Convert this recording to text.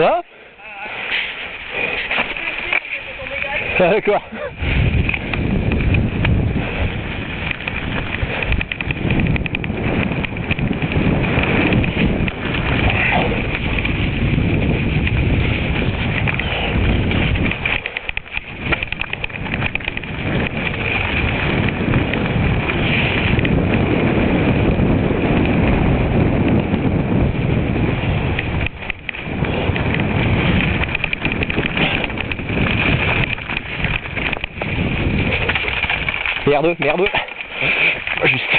Ça D'accord. Merde, merde. Juste.